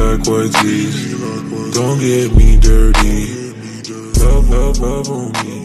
like white. Don't get me dirty. Love, love, love on me.